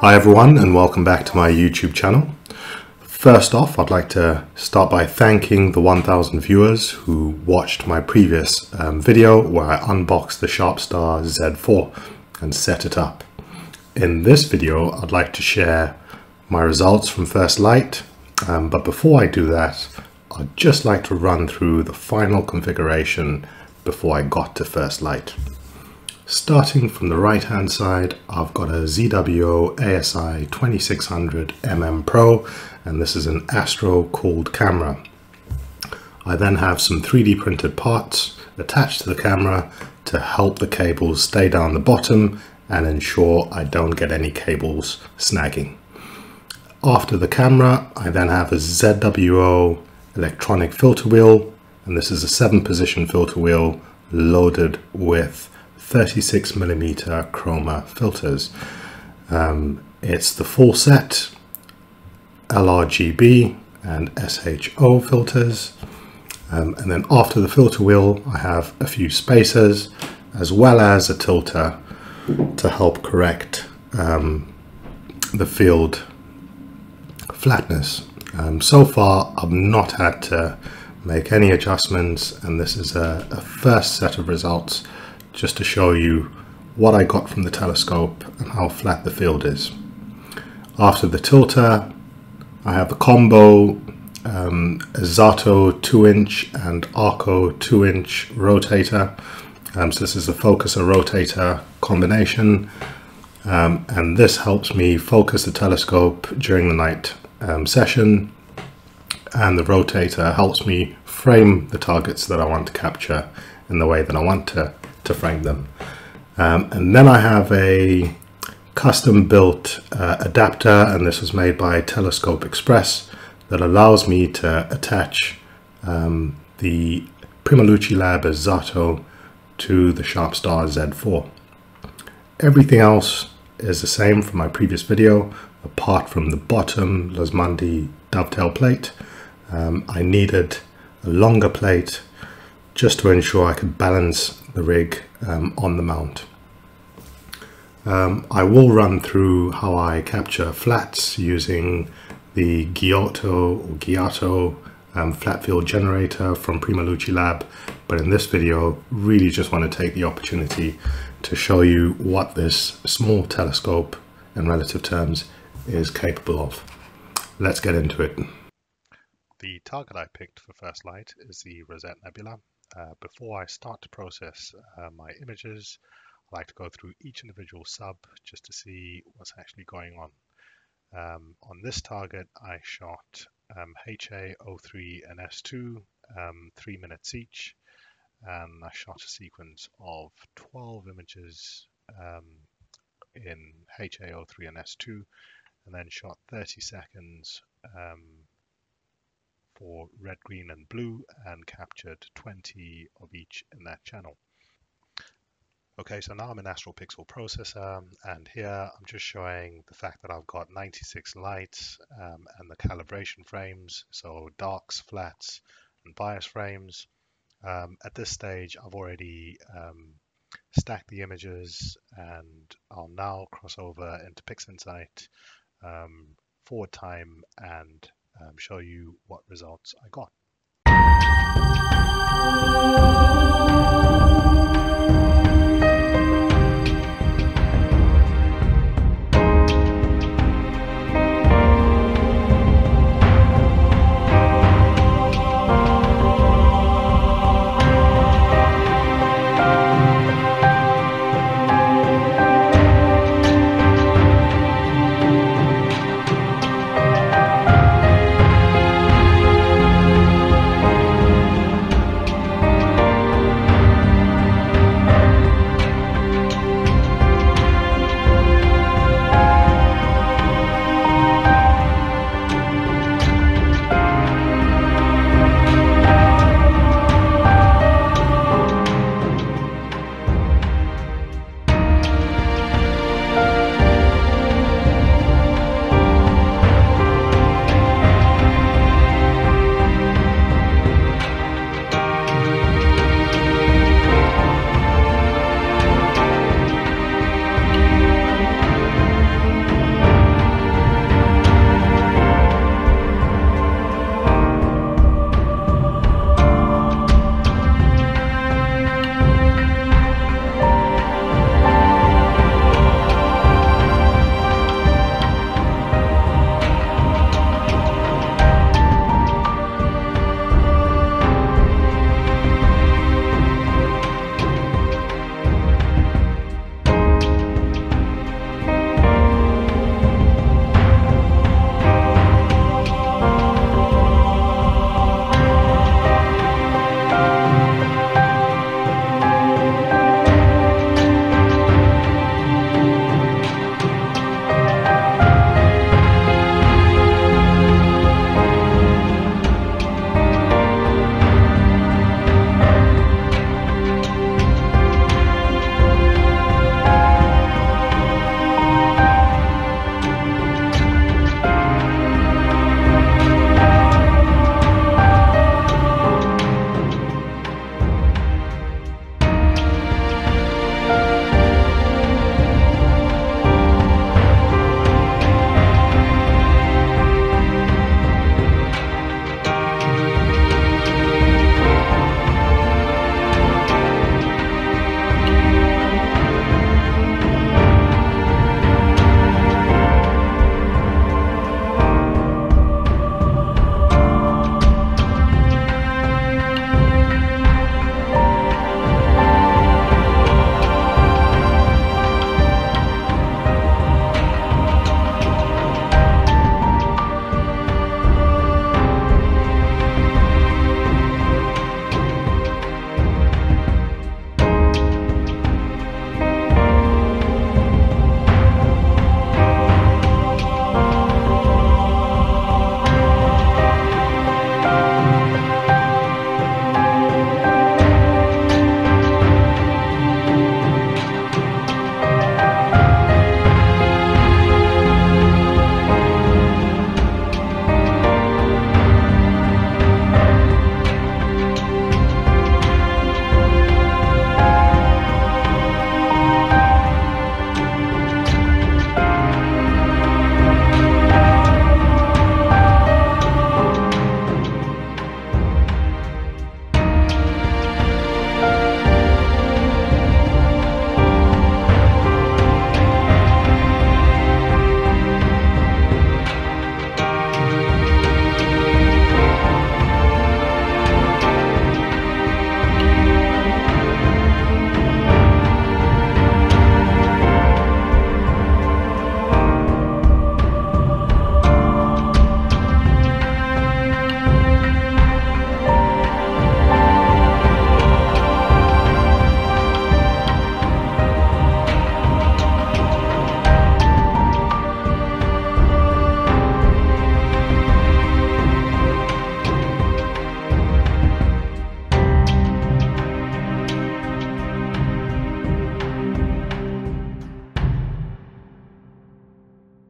Hi everyone and welcome back to my YouTube channel. First off, I'd like to start by thanking the 1000 viewers who watched my previous um, video where I unboxed the Sharpstar Z4 and set it up. In this video, I'd like to share my results from first light, um, but before I do that, I'd just like to run through the final configuration before I got to first light. Starting from the right hand side, I've got a ZWO ASI 2600 mm Pro, and this is an Astro cooled camera. I then have some 3D printed parts attached to the camera to help the cables stay down the bottom and ensure I don't get any cables snagging. After the camera, I then have a ZWO electronic filter wheel, and this is a seven position filter wheel loaded with 36 millimeter chroma filters. Um, it's the full set LRGB and SHO filters. Um, and then after the filter wheel, I have a few spacers as well as a tilter to help correct um, the field flatness. Um, so far, I've not had to make any adjustments, and this is a, a first set of results just to show you what I got from the telescope and how flat the field is. After the tilter, I have a combo um, Esatto 2 inch and Arco 2 inch rotator. Um, so this is a focuser rotator combination. Um, and this helps me focus the telescope during the night um, session. And the rotator helps me frame the targets that I want to capture in the way that I want to to frame them. Um, and then I have a custom built uh, adapter and this was made by Teleskop Express that allows me to attach um, the PrimaLuce Lab Esatto to the Sharpstar Z4. Everything else is the same from my previous video apart from the bottom Losmandy dovetail plate. Um, I needed a longer plate just to ensure I could balance the rig um, on the mount. Um, I will run through how I capture flats using the Giotto or Giotto um, flat field generator from PrimaLuce Lab, but in this video, really just want to take the opportunity to show you what this small telescope in relative terms is capable of. Let's get into it. The target I picked for first light is the Rosette Nebula. Uh, before I start to process uh, my images, I like to go through each individual sub just to see what's actually going on. Um, on this target, I shot um, HA03 and S2, um, three minutes each, and I shot a sequence of 12 images um, in HA03 and S2, and then shot 30 seconds um, for red, green and blue and captured 20 of each in that channel. Okay, so now I'm in Astro Pixel Processor and here I'm just showing the fact that I've got 96 lights um, and the calibration frames, so darks, flats and bias frames. Um, at this stage I've already um, stacked the images and I'll now cross over into PixInsight, um, forward time and um, show you what results I got.